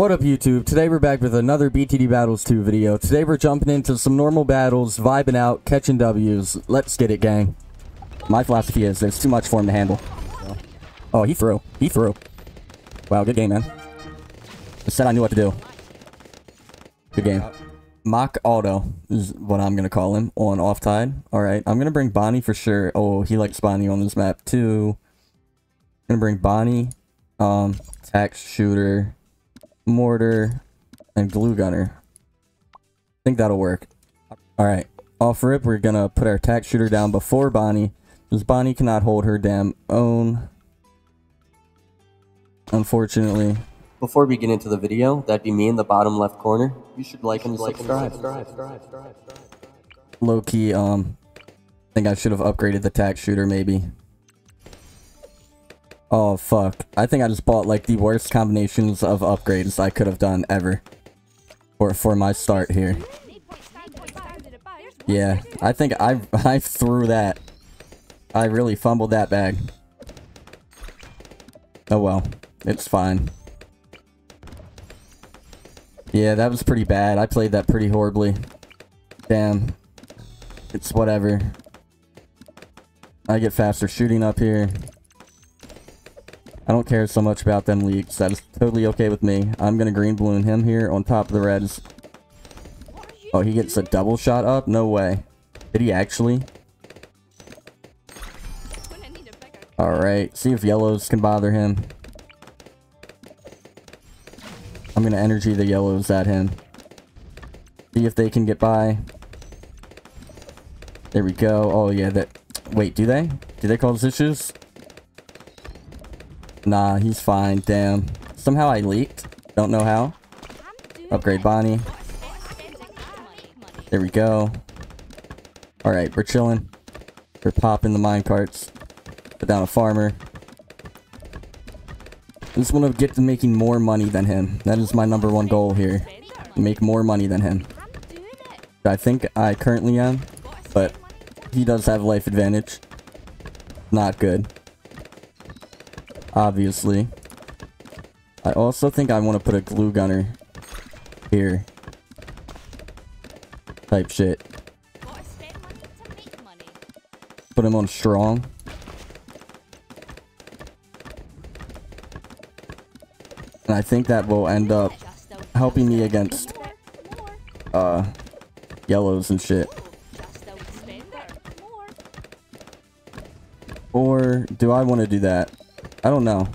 What up YouTube? Today we're back with another BTD Battles 2 video. Today we're jumping into some normal battles, vibing out, catching W's. Let's get it gang. My philosophy is there's too much for him to handle. Oh, he threw. He threw. Wow, good game, man. I said I knew what to do. Good game. Mock Auto is what I'm gonna call him on off tide. Alright, I'm gonna bring Bonnie for sure. Oh, he likes Bonnie on this map too. Gonna bring Bonnie, um, tack shooter, mortar, and glue gunner. I think that'll work. Alright, off rip, we're gonna put our tack shooter down before Bonnie, because Bonnie cannot hold her damn own. Unfortunately. Before we get into the video, that'd be me in the bottom left corner. You should like and subscribe. Low key, um, I think I should have upgraded the tack shooter maybe. Oh fuck. I think I just bought like the worst combinations of upgrades I could have done ever. For for my start here. Yeah, I think I I threw that. I really fumbled that bag. Oh well, it's fine. Yeah, that was pretty bad. I played that pretty horribly. Damn. It's whatever. I get faster shooting up here. I don't care so much about them leaks. That is totally okay with me. I'm gonna green balloon him here on top of the reds. Oh, he gets a double shot up? No way. Did he actually? Alright, see if yellows can bother him. I'm gonna energy the yellows at him. See if they can get by. There we go. Oh yeah, that... Wait, do they? Do they cause issues? Nah, he's fine. Damn. Somehow I leaked. Don't know how. Upgrade Bonnie. There we go. Alright, we're chilling. We're popping the minecarts. Put down a farmer. I just want to get to making more money than him. That is my number one goal here. Make more money than him. I think I currently am, but he does have life advantage. Not good. Obviously. I also think I want to put a glue gunner here. Type shit. Put him on strong. And I think that will end up helping me against uh yellows and shit. Or do I want to do that? I don't know.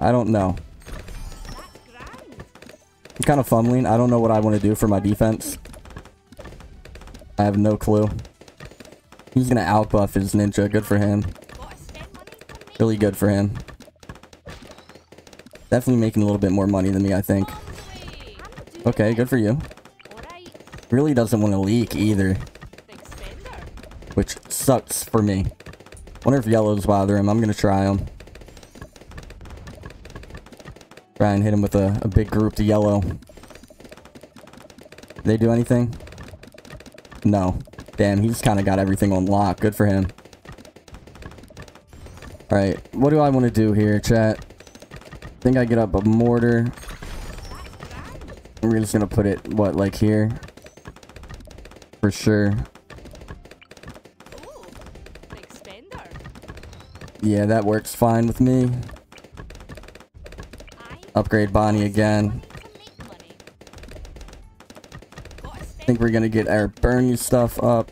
I don't know. I'm kind of fumbling. I don't know what I want to do for my defense. I have no clue. He's gonna outbuff his ninja. Good for him. Really good for him. Definitely making a little bit more money than me, I think. Okay, good for you. Really doesn't want to leak either. Which sucks for me. Wonder if yellows bother him. I'm gonna try him. Try and hit him with a, a big group to yellow. They do anything? No. Damn, he's kind of got everything on lock. Good for him. Alright, what do I want to do here, chat? I think I get up a mortar. We're just gonna put it, what, like here? For sure. Yeah, that works fine with me. Upgrade Bonnie again. I think we're gonna get our Burny Stuff up.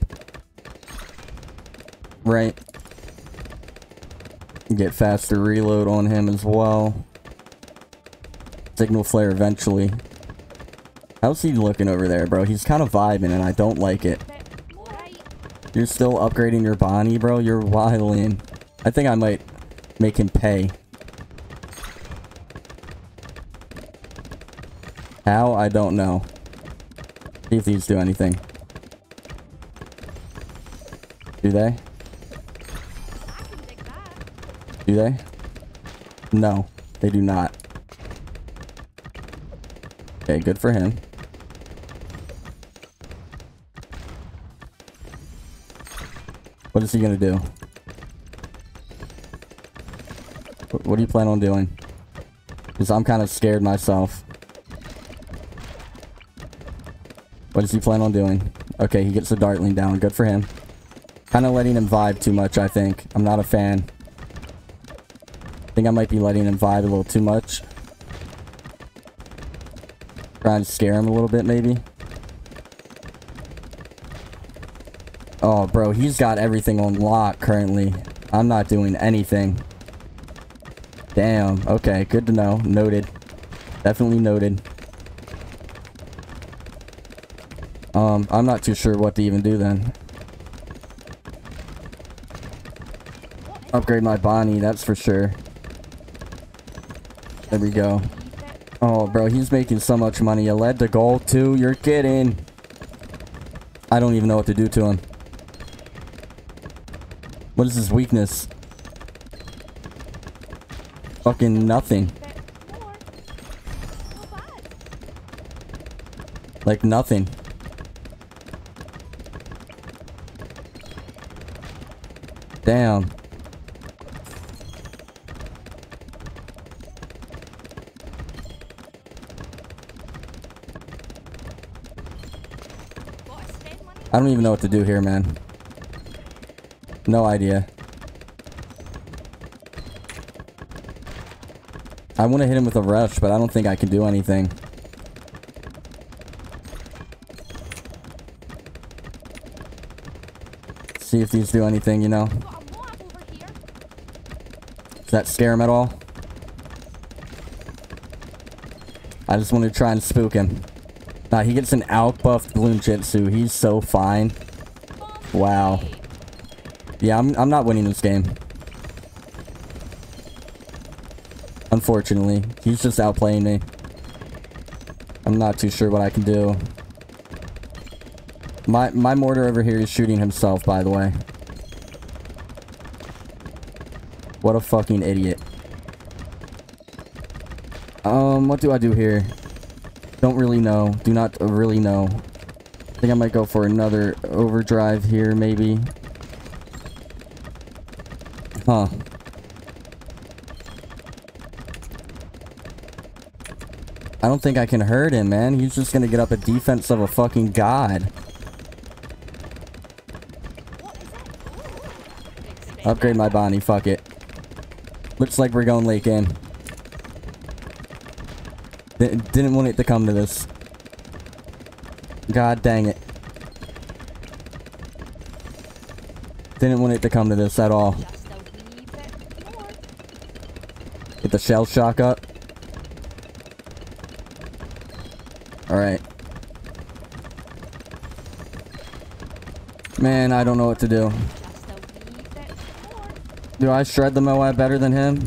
Right. Get faster reload on him as well. Signal flare eventually. How's he looking over there, bro? He's kind of vibing and I don't like it. You're still upgrading your Bonnie, bro? You're wilding. I think I might make him pay. How? I don't know. See if these do anything. Do they? Do they? No, they do not. Okay, good for him. What is he gonna do? What do you plan on doing? Because I'm kind of scared myself. What does he plan on doing? Okay, he gets the Dartling down. Good for him. Kind of letting him vibe too much, I think. I'm not a fan. I think I might be letting him vibe a little too much. Trying to scare him a little bit, maybe. Oh, bro, he's got everything on lock currently. I'm not doing anything. Damn. Okay, good to know. Noted. Definitely noted. Um, I'm not too sure what to even do then. Upgrade my Bonnie, that's for sure. There we go. Oh, bro, he's making so much money. A led the goal, too? You're kidding. I don't even know what to do to him. What is his weakness? Fucking nothing. Like nothing. Damn. I don't even know what to do here, man. No idea. I want to hit him with a rush, but I don't think I can do anything. See if these do anything, you know? Does that scare him at all? I just want to try and spook him. Nah, he gets an out-buffed Bloonjitsu. He's so fine. Wow. Yeah, I'm, I'm not winning this game. Unfortunately. He's just outplaying me. I'm not too sure what I can do. My, my mortar over here is shooting himself, by the way. What a fucking idiot. Um, what do I do here? Don't really know. Do not really know. I think I might go for another overdrive here, maybe. Huh. I don't think I can hurt him, man. He's just gonna get up a defense of a fucking god. Upgrade my Bonnie, fuck it. Looks like we're going late game. D didn't want it to come to this. God dang it. Didn't want it to come to this at all. Get the shell shock up. Alright. Man, I don't know what to do. Do I shred the Moab better than him?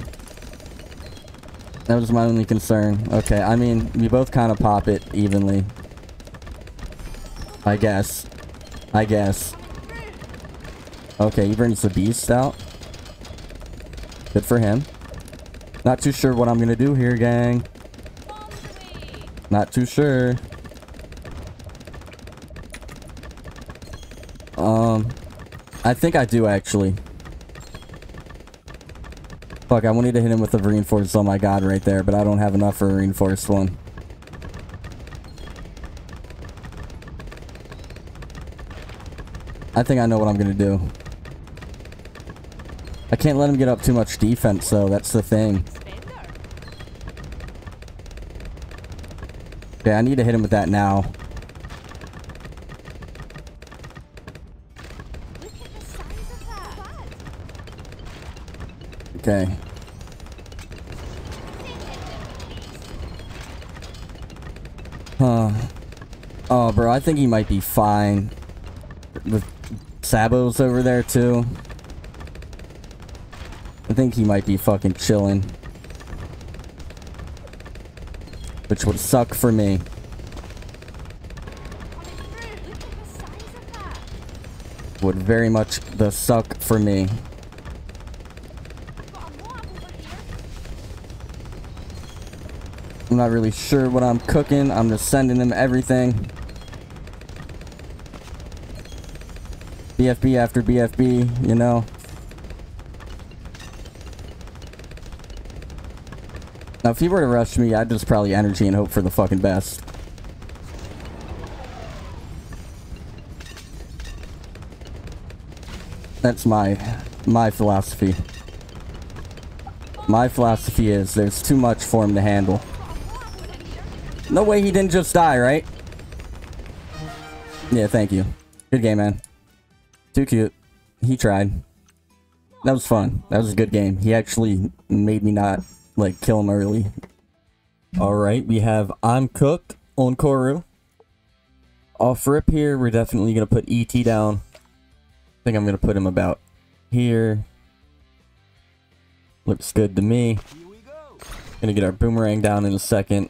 That was my only concern. Okay, I mean, we both kind of pop it evenly. I guess. I guess. Okay, he brings the beast out. Good for him. Not too sure what I'm gonna do here, gang. Not too sure. Um, I think I do actually. Fuck, I wanted to hit him with a reinforced oh my god right there, but I don't have enough for a reinforced one. I think I know what I'm gonna do. I can't let him get up too much defense, though. That's the thing. Okay, I need to hit him with that now. Okay. Huh. Oh, bro, I think he might be fine. With Sabos over there, too. I think he might be fucking chilling. Which would suck for me. Would very much the suck for me. I'm not really sure what I'm cooking. I'm just sending them everything. BFB after BFB, you know. Now, if he were to rush me, I'd just probably energy and hope for the fucking best. That's my my philosophy. My philosophy is there's too much for him to handle. No way he didn't just die, right? Yeah, thank you. Good game, man. Too cute. He tried. That was fun. That was a good game. He actually made me not, like, kill him early. Alright, we have I'm Cooked on Koru. Off rip here, we're definitely to put ET down. I think I'm to put him about here. Looks good to me. Gonna get our boomerang down in a second.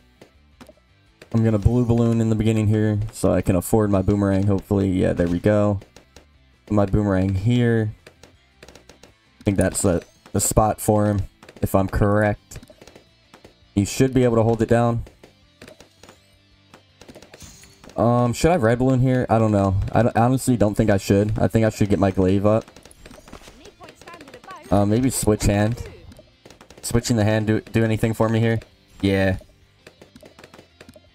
I'm gonna blue balloon in the beginning here so I can afford my boomerang hopefully. Yeah, there we go. My boomerang here. I think that's the, the spot for him, if I'm correct. You should be able to hold it down. Um, should I red balloon here? I don't know. I, don't, honestly don't think I should. I think I should get my glaive up. Uh, maybe switch hand. Switching the hand do, do anything for me here? Yeah.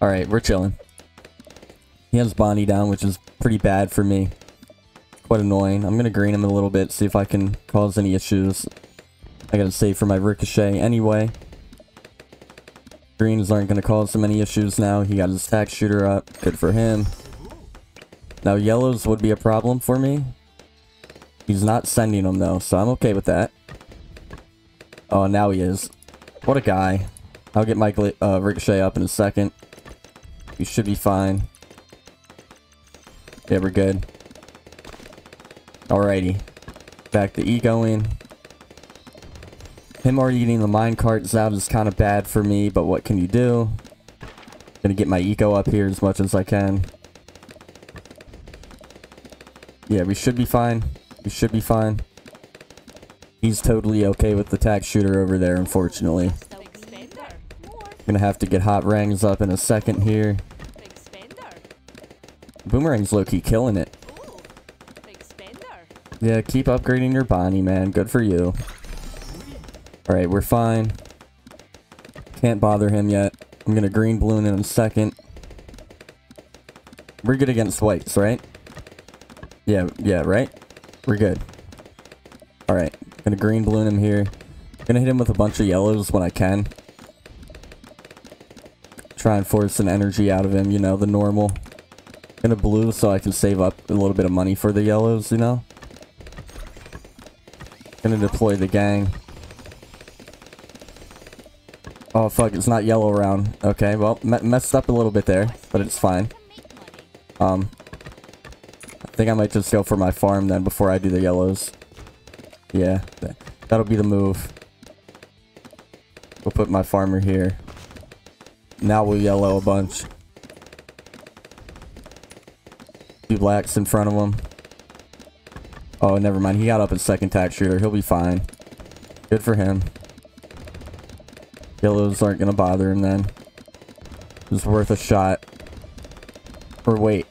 Alright, we're chilling. He has Bonnie down, which is pretty bad for me. Quite annoying. I'm gonna green him a little bit, see if I can cause any issues. I gotta save for my Ricochet anyway. Greens aren't gonna cause him any issues now. He got his tack shooter up. Good for him. Now yellows would be a problem for me. He's not sending them though, so I'm okay with that. Oh, now he is. What a guy. I'll get my uh, Ricochet up in a second. We should be fine. Yeah, we're good. Alrighty. Back to egoing. Him already getting the mine carts out is kind of bad for me, but what can you do? Gonna get my eco up here as much as I can. Yeah, we should be fine. We should be fine. He's totally okay with the tack shooter over there, unfortunately. Gonna have to get hot rings up in a second here. Boomerang's low-key killing it. Yeah, keep upgrading your Bonnie, man. Good for you. Alright, we're fine. Can't bother him yet. I'm gonna green balloon in a second. We're good against whites, right? Yeah, yeah, right? We're good. Alright. Gonna green balloon him here. Gonna hit him with a bunch of yellows when I can. Try and force some energy out of him, you know, the normal. Gonna blue so I can save up a little bit of money for the yellows, you know? Gonna deploy the gang. Oh fuck, it's not yellow round. Okay, well, me messed up a little bit there, but it's fine. Um, I think I might just go for my farm then before I do the yellows. Yeah, that'll be the move. We'll put my farmer here. Now we'll yellow a bunch. Two blacks in front of him. Oh, never mind. He got up in second tack shooter. He'll be fine. Good for him. Yellows aren't going to bother him then. It's worth a shot. Or wait.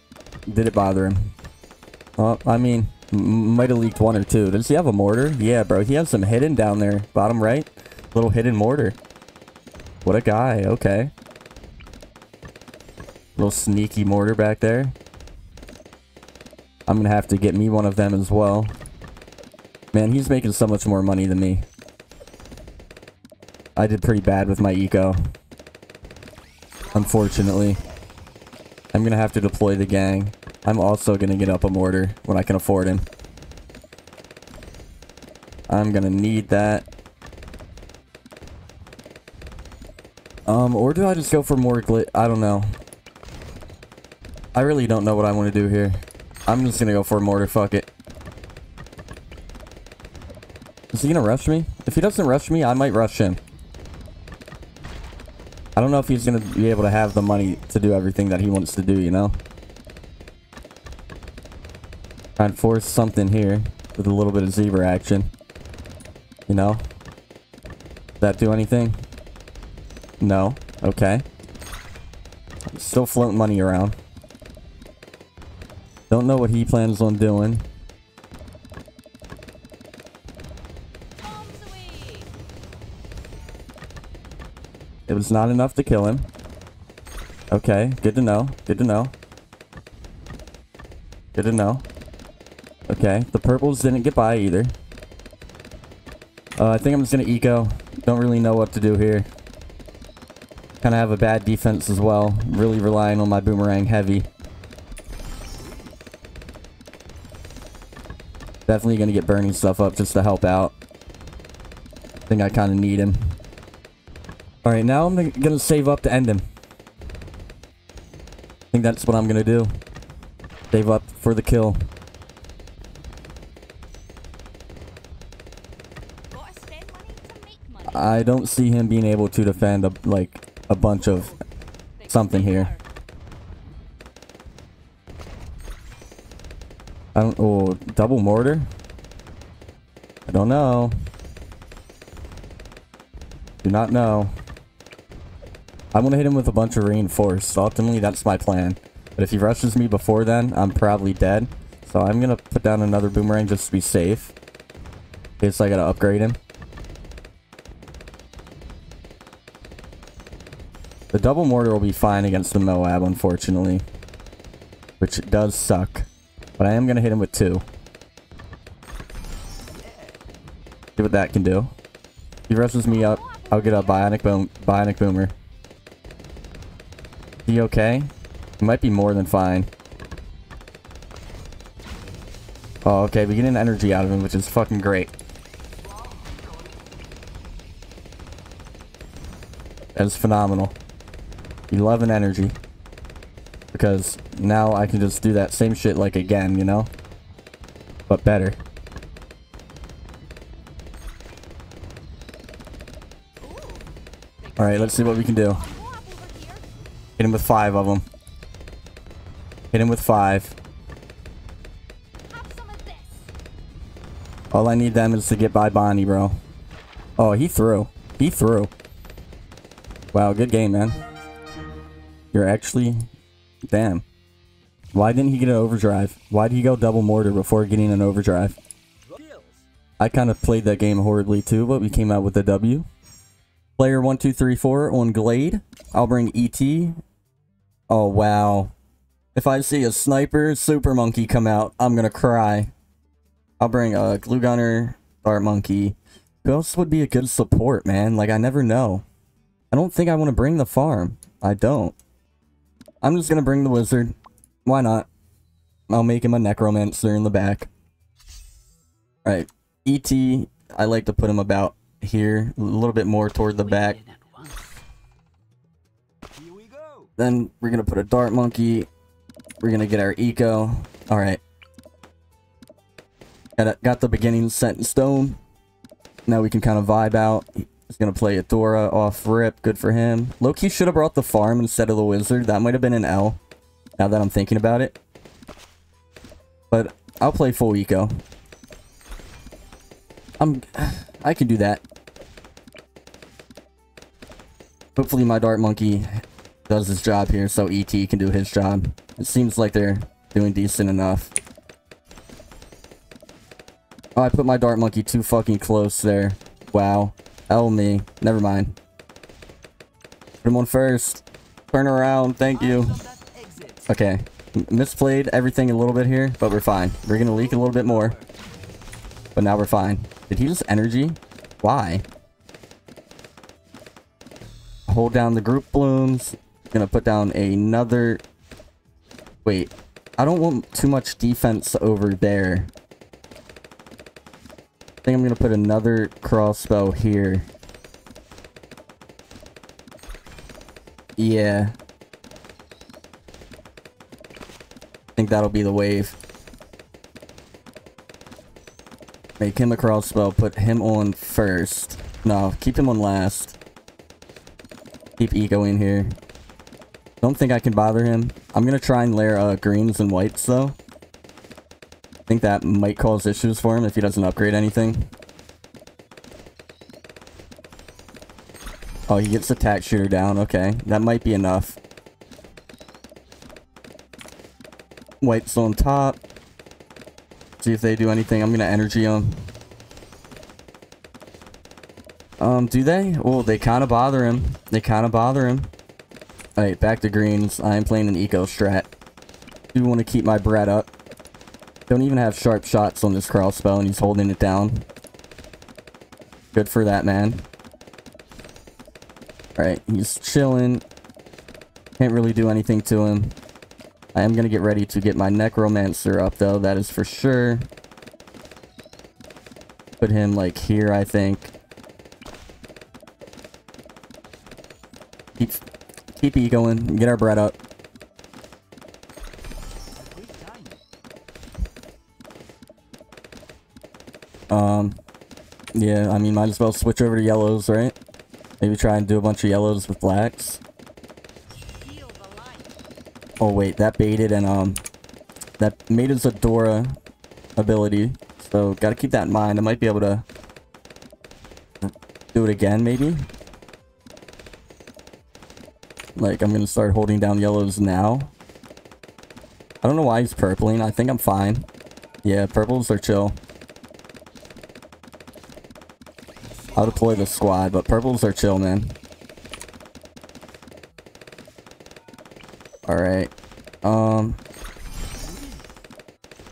Did it bother him? Oh, I mean, might have leaked one or two. Does he have a mortar? Yeah, bro. He has some hidden down there. Bottom right. Little hidden mortar. What a guy. Okay. Little sneaky mortar back there. I'm going to have to get me one of them as well. Man, he's making so much more money than me. I did pretty bad with my eco. Unfortunately. I'm to have to deploy the gang. I'm also to get up a mortar when I can afford him. I'm to need that. Um, or do I just go for more glit? I don't know. I really don't know what I want to do here. I'm just to go for a mortar. Fuck it. Is he to rush me? If he doesn't rush me, I might rush him. I don't know if he's going to be able to have the money to do everything that he wants to do, you know? Try and force something here with a little bit of zebra action. You know? Does that do anything? No. Okay. Still floating money around. Don't know what he plans on doing. Was not enough to kill him. Okay, good to know. Good to know. Good to know. Okay, the purples didn't get by either. Uh, I think I'm just gonna eco. Don't really know what to do here. Kind of have a bad defense as well. Really relying on my boomerang heavy. Definitely gonna get burning stuff up just to help out. I think I kind of need him. Alright, now I'm gonna save up to end him. I think that's what I'm gonna do. Save up for the kill. I don't see him being able to defend a, like a bunch of something here. I don't. Oh, double mortar. I don't know. Do not know. I'm gonna hit him with a bunch of reinforced. Ultimately, that's my plan. But if he rushes me before then, I'm probably dead. So I'm gonna put down another boomerang just to be safe. In case I gotta upgrade him. The double mortar will be fine against the Moab, unfortunately. Which does suck. But I am going to hit him with two. See what that can do. He rushes me up. I'll get a bionic boom bionic boomer. He okay? He might be more than fine. Oh, okay, we get an energy out of him, which is fucking great. That is phenomenal. 11 energy. Because now I can just do that same shit like again, you know? But better. Alright, let's see what we can do. Hit him with five of them. Hit him with five. All I need them is to get by Bonnie, bro. Oh, he threw. He threw. Wow, good game, man. You're actually... Damn. Why didn't he get an overdrive? Why did he go double mortar before getting an overdrive? I kind of played that game horribly too, but we came out with a W. Player 1234 on Glade. I'll bring ET. Oh, wow. If I see a sniper super monkey come out, I'm gonna cry. I'll bring a glue gunner, dart monkey. Who else would be a good support, man? Like, I never know. I don't think I want to bring the farm. I don't. I'm just gonna bring the wizard. Why not? I'll make him a necromancer in the back. Alright. E.T. I like to put him about here. A little bit more toward the back. Then we're gonna put a dart monkey. We're gonna get our eco. Alright. Got, got the beginning set in stone. Now we can kind of vibe out. He's gonna play Adora off rip. Good for him. Loki should have brought the farm instead of the wizard. That might have been an L. Now that I'm thinking about it. But I'll play full eco. I'm... I can do that. Hopefully my Dart Monkey does his job here so ET can do his job. It seems like they're doing decent enough. Oh, I put my Dart Monkey too fucking close there. Wow. Oh me. Never mind. Put him on first. Turn around. Thank you. Okay. Misplayed everything a little bit here, but we're fine. We're gonna leak a little bit more. But now we're fine. Did he just energy? Why? Hold down the group blooms. Gonna put down another... Wait. I don't want too much defense over there I think I'm gonna put another crossbow here. Yeah. I think that'll be the wave. Make him a crossbow, put him on first. No, keep him on last. Keep Ego in here. I don't think I can bother him. I'm gonna try and layer uh, greens and whites though I think that might cause issues for him if he doesn't upgrade anything. Oh, he gets the attack shooter down. Okay, that might be enough. White's on top. See if they do anything. I'm going to energy them. Um, do they? Oh, they kind of bother him. They kind of bother him. Alright, back to greens. I am playing an eco strat. Do want to keep my bread up. Don't even have sharp shots on this crossbow, and he's holding it down. Good for that man. Alright, he's chilling. Can't really do anything to him. I am going to get ready to get my Necromancer up, though. That is for sure. Put him, like, here, I think. Keep, keep E going. Get our bread up. Um, yeah, I mean, might as well switch over to yellows, right? Maybe try and do a bunch of yellows with blacks. Oh wait, that baited and um, that made his Adora ability. So gotta keep that in mind. I might be able to do it again, maybe. Like, I'm gonna start holding down yellows now. I don't know why he's purpling. I think I'm fine. Yeah, purples are chill. I'll deploy the squad, but purples are chill, man. Alright. Um...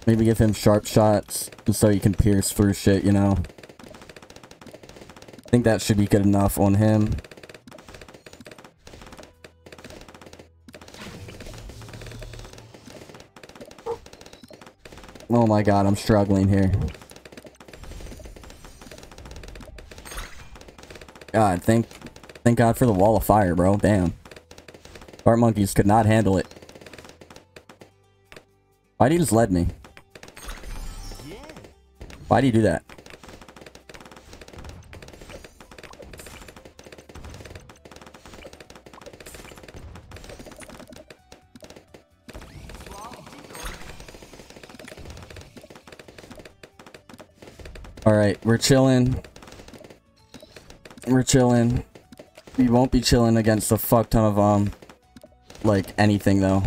Maybe give him sharp shots, so he can pierce through shit, you know? I think that should be good enough on him. Oh my god, I'm struggling here. God, thank, thank God for the wall of fire, bro. Damn. Fart monkeys could not handle it. Why'd he just let me? Why'd he do that? Alright, we're chilling. We're chilling. We won't be chilling against a fuck ton of, um, like, anything, though.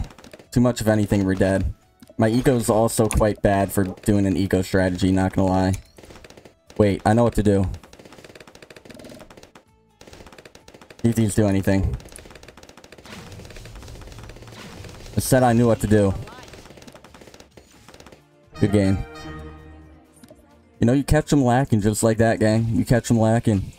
Too much of anything, we're dead. My eco's also quite bad for doing an eco strategy, not gonna lie. Wait, I know what to do. These do anything. I said I knew what to do. Good game. You know, you catch them lacking just like that, gang. You catch them lacking.